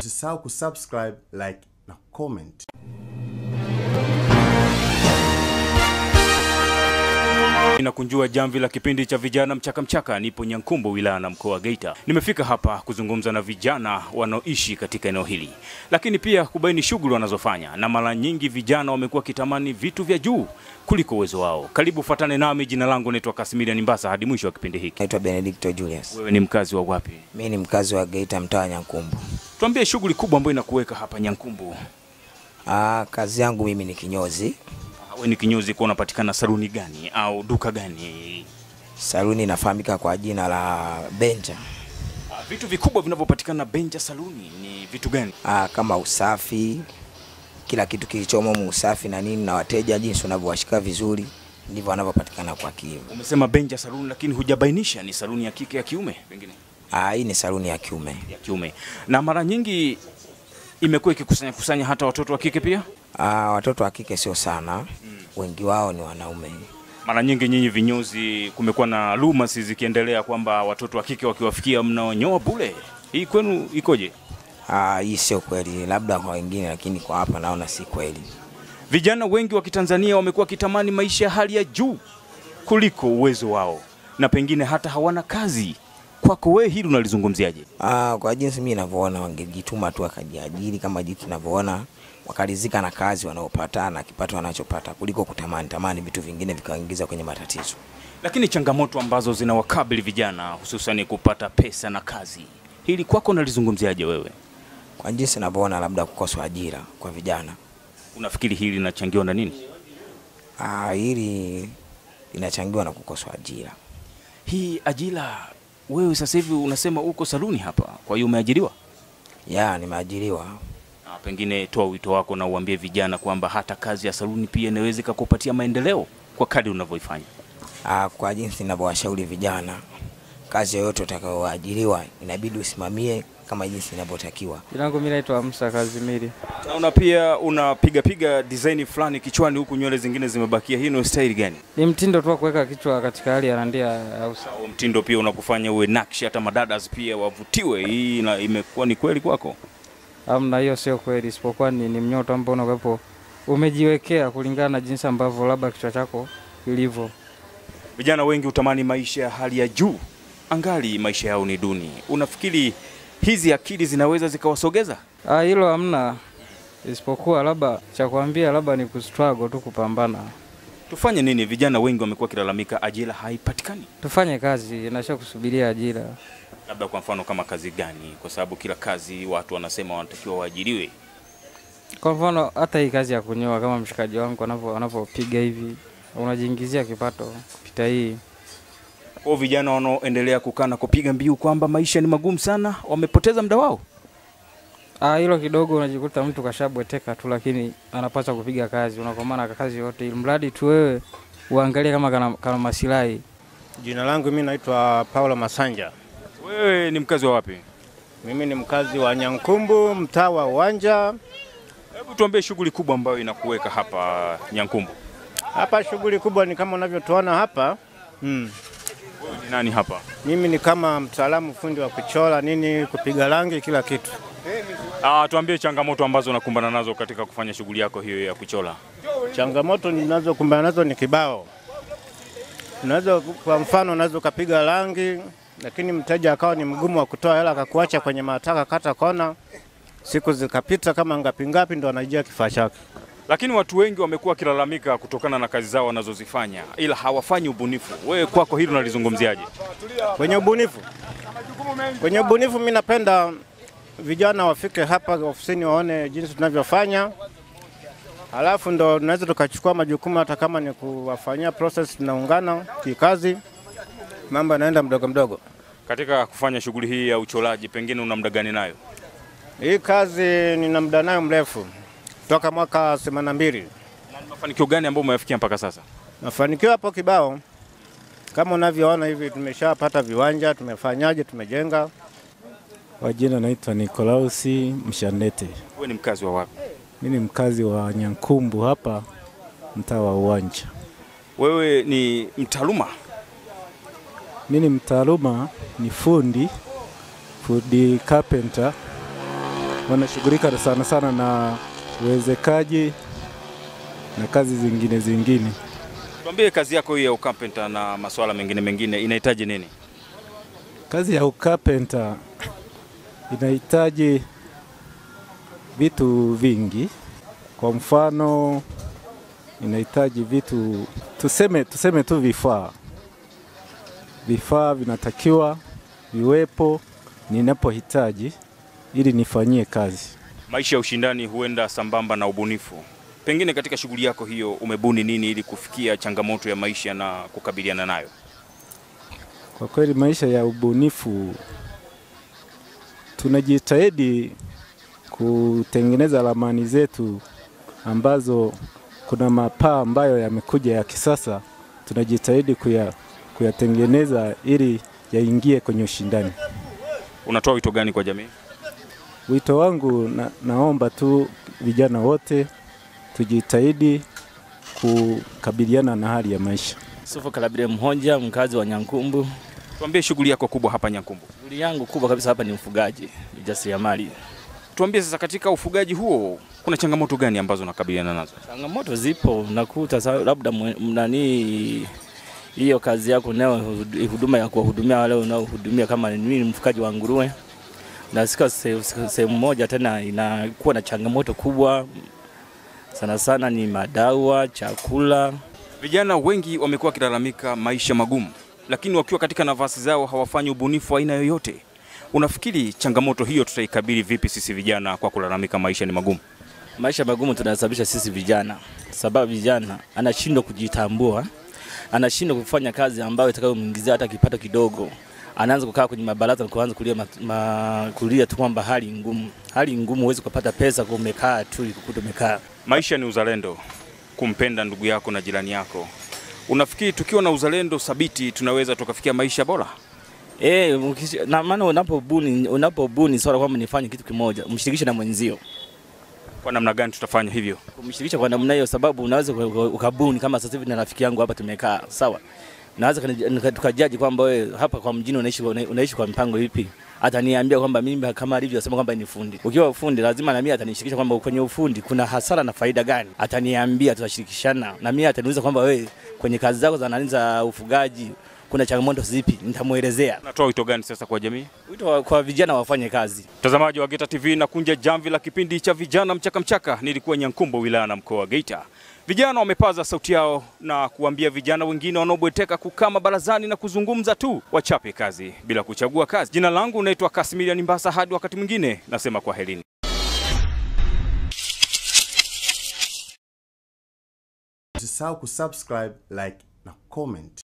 Usisahau kusubscribe, like na comment. Inakunjua jamvi la kipindi cha vijana mchaka mchaka. Nipo Nyankumbo, wilaya na mkoa wa Geita. Nimefika hapa kuzungumza na vijana wanaoishi katika eneo hili, lakini pia kubaini shughuli wanazofanya, na mara nyingi vijana wamekuwa kitamani vitu vya juu kuliko uwezo wao. Karibu fuatane nami, jina langu naitwa Kasimilian nimbasa hadi mwisho wa kipindi hiki. Naitwa Benedicto Julius. Wewe ni mkazi wa wapi? Mimi ni mkazi wa Geita mtaa wa Nyankumbu. Tuambie shughuli kubwa ambayo inakuweka hapa Nyankumbu. Ah, kazi yangu mimi ni kinyozi. Wewe ni kinyozi, kwa unapatikana saluni gani au duka gani? Saluni inafahamika kwa jina la Benja. Ah, Vitu vikubwa vinavyopatikana Benja Saluni ni vitu gani? Ah, kama usafi, kila kitu kilichomo mu usafi na nini, na wateja jinsi unavyowashika vizuri ndivyo wanavyopatikana kwa kivu. Umesema Benja Saluni, lakini hujabainisha ni saluni ya kike ya kiume pengine? Ah, hii ni saluni ya kiume. ya kiume na mara nyingi imekuwa ikikusanya kusanya hata watoto wa kike pia. Ah, watoto wa kike sio sana, Mm. wengi wao ni wanaume. Mara nyingi nyinyi vinyozi, kumekuwa na rumors zikiendelea kwamba watoto wa kike wakiwafikia mnaonyoa bure. Hii kwenu ikoje? Ah, hii sio kweli, labda kwa wengine, lakini kwa hapa naona si kweli. Vijana wengi wa Kitanzania wamekuwa wakitamani maisha ya hali ya juu kuliko uwezo wao, na pengine hata hawana kazi. Kwako wewe hili unalizungumziaje? Ah, kwa jinsi mimi ninavyoona wangejituma tu wakajiajiri kama jinsi tunavyoona wakalizika na kazi wanaopata na kipato wanachopata kuliko kutamani tamani vitu vingine vikaingiza kwenye matatizo. Lakini changamoto ambazo zinawakabili vijana hususan kupata pesa na kazi, hili kwako unalizungumziaje wewe? Kwa jinsi ninavyoona labda kukosa ajira kwa vijana. Unafikiri hili linachangiwa na nini? Ah, hili linachangiwa na kukosa ajira. Hii ajira, wewe sasa hivi unasema uko saluni hapa, kwa hiyo umeajiriwa? Ya, nimeajiriwa. Na pengine toa wito wako na uambie vijana kwamba hata kazi ya saluni pia inaweza ikakupatia maendeleo kwa kadri unavyoifanya. Ah, kwa jinsi ninavyowashauri vijana, kazi yoyote utakayoajiriwa inabidi usimamie kama jinsi inavyotakiwa. Jina langu mimi naitwa Musa Kazimiri. Naona pia unapiga piga design fulani kichwani, huku nywele zingine zimebakia. Hii ni style gani? Ni mtindo tu wa kuweka kichwa katika hali ya randia au mtindo pia unakufanya uwe nakshi, hata madadas pia wavutiwe. Hii imekuwa ni kweli kwako? amna, hiyo sio kweli, isipokuwa ni, ni mnyoto ambao unakuwepo umejiwekea kulingana na jinsi ambavyo labda kichwa chako kilivyo. Vijana wengi utamani maisha ya hali ya juu, angali maisha yao ni duni. Unafikiri hizi akili zinaweza zikawasogeza? Ah, hilo hamna, isipokuwa labda cha kuambia labda ni kustruggle tu, kupambana, Tufanye nini? Vijana wengi wamekuwa wakilalamika ajira haipatikani. tufanye kazi, inasha kusubiria ajira. Labda kwa mfano kama kazi gani? Kwa sababu kila kazi watu wanasema wanatakiwa waajiriwe. Kwa mfano hata hii kazi ya kunyoa, kama mshikaji wangu anavyo anavyopiga hivi, unajiingizia kipato kupita hii Kwa vijana wanaoendelea kukaa na kupiga mbiu kwamba maisha ni magumu sana, wamepoteza muda wao. Ah, hilo kidogo unajikuta mtu kashabweteka tu, lakini anapaswa kupiga kazi, unakomana kazi yote, ili mradi tu wewe uangalie kama kana, kana masilahi. Jina langu mimi naitwa Paulo Masanja. Wewe ni mkazi wa wapi? Mimi ni mkazi wa Nyankumbu, mtaa wa Uwanja. Hebu tuambie shughuli kubwa ambayo inakuweka hapa Nyankumbu. Hapa shughuli kubwa ni kama unavyotuona hapa. Mm. Wewe ni nani hapa? Mimi ni kama mtaalamu fundi wa kuchora nini, kupiga rangi, kila kitu. Ah, tuambie changamoto ambazo unakumbana nazo katika kufanya shughuli yako hiyo ya kuchora. Changamoto ninazokumbana nazo ni kibao. Unaweza kwa mfano, unaweza ukapiga rangi, lakini mteja akawa ni mgumu wa kutoa hela, akakuacha kwenye mataka kata kona, siku zikapita kama ngapi ngapi, ndo anajia kifaa chake. Lakini watu wengi wamekuwa wakilalamika kutokana na kazi zao wanazozifanya, ila hawafanyi ubunifu. Wewe kwako hili unalizungumziaje? Kwenye ubunifu, kwenye ubunifu, mi napenda vijana wafike hapa ofisini waone jinsi tunavyofanya, alafu ndo tunaweza tukachukua majukumu, hata kama ni kuwafanyia process, tunaungana kikazi, mambo yanaenda mdogo mdogo. Katika kufanya shughuli hii ya uchoraji, pengine una muda gani nayo? Hii kazi nina muda nayo mrefu toka mwaka 82. Na mafanikio gani ambayo umeyafikia mpaka sasa? Mafanikio hapo kibao, kama unavyoona hivi, tumeshapata viwanja, tumefanyaje, tumejenga Kwa jina naitwa Nikolausi Mshanete. Wewe ni mkazi wa wapi? Mimi ni mkazi wa Nyankumbu hapa mtaa wa Uwanja. Wewe ni mtaaluma Mimi ni mtaaluma, ni fundi fundi carpenter wanashughulika sana sana na uwezekaji na kazi zingine zingine. Tuambie kazi yako hii ya ukapenta na masuala mengine mengine inahitaji nini? Kazi ya ukapenta inahitaji vitu vingi. Kwa mfano, inahitaji vitu tuseme, tuseme tu vifaa. Vifaa vinatakiwa viwepo ninapohitaji ili nifanyie kazi. Maisha ya ushindani huenda sambamba na ubunifu. Pengine katika shughuli yako hiyo umebuni nini ili kufikia changamoto ya maisha na kukabiliana nayo? Kwa kweli maisha ya ubunifu tunajitahidi kutengeneza ramani zetu ambazo kuna mapaa ambayo yamekuja ya kisasa, tunajitahidi kuya, kuyatengeneza ili yaingie kwenye ushindani. Unatoa wito gani kwa jamii? Wito wangu na, naomba tu vijana wote tujitahidi kukabiliana na hali ya maisha. Sufu Kalabile Mhonja, mkazi wa Nyankumbu. Tuambie shughuli yako kubwa hapa Nyankumbu. Shughuli yangu kubwa kabisa hapa ni ufugaji, ujasiriamali. Tuambie sasa, katika ufugaji huo kuna changamoto gani ambazo unakabiliana nazo? Changamoto zipo, nakuta sa- labda nani hiyo kazi yako nayo huduma ya kuwahudumia wale unaohudumia, kama mimi ni mfugaji wa nguruwe, nasika se- se- sehemu moja tena inakuwa na changamoto kubwa sana sana, ni madawa, chakula. Vijana wengi wamekuwa wakilalamika maisha magumu, lakini wakiwa katika nafasi zao hawafanyi ubunifu wa aina yoyote. Unafikiri changamoto hiyo tutaikabili vipi sisi vijana kwa kulalamika maisha ni magumu? Maisha magumu tunasababisha sisi vijana, sababu vijana anashindwa kujitambua, anashindwa kufanya kazi ambayo itakayomwingizia hata kipato kidogo. Anaanza kukaa kwenye mabaraza na kuanza kulia, ma, kulia tu kwamba hali ngumu. Hali ngumu, huwezi kupata pesa kwa umekaa tu, ikukuta umekaa. Maisha ni uzalendo, kumpenda ndugu yako na jirani yako. Unafikiri tukiwa na uzalendo thabiti tunaweza tukafikia maisha bora? Eh, ukishi- na maana unapobuni unapobuni swala kwamba nifanye kitu kimoja, mshirikishe na mwenzio. Kwa namna gani tutafanya hivyo? kumshirikisha kwa namna hiyo, sababu unaweza uka- uka- ukabuni kama sasa hivi na rafiki yangu hapa tumekaa sawa, naweza tukajaji kwamba wewe hapa kwa mjini unaishi, unaishi kwa mpango ipi ataniambia kwamba mimi kama alivyosema kwamba ni fundi. Ukiwa fundi lazima na mimi atanishirikisha kwamba kwenye ufundi kuna hasara na faida gani, ataniambia, tutashirikishana na mimi ataniuliza kwamba wewe kwenye kazi zako za nani za ufugaji kuna changamoto zipi, nitamuelezea. Natoa wito gani sasa kwa jamii? Wito kwa vijana wafanye kazi. Mtazamaji wa Geita TV na kunja jamvi la kipindi cha vijana mchaka mchaka, nilikuwa Nyankumbo wilaya na mkoa wa Geita. Vijana wamepaza sauti yao na kuambia vijana wengine wanaobweteka kukama barazani na kuzungumza tu wachape kazi bila kuchagua kazi. Jina langu naitwa Kasimilian Mbasa, hadi wakati mwingine nasema kwa helini. Usisahau kusubscribe, like na comment.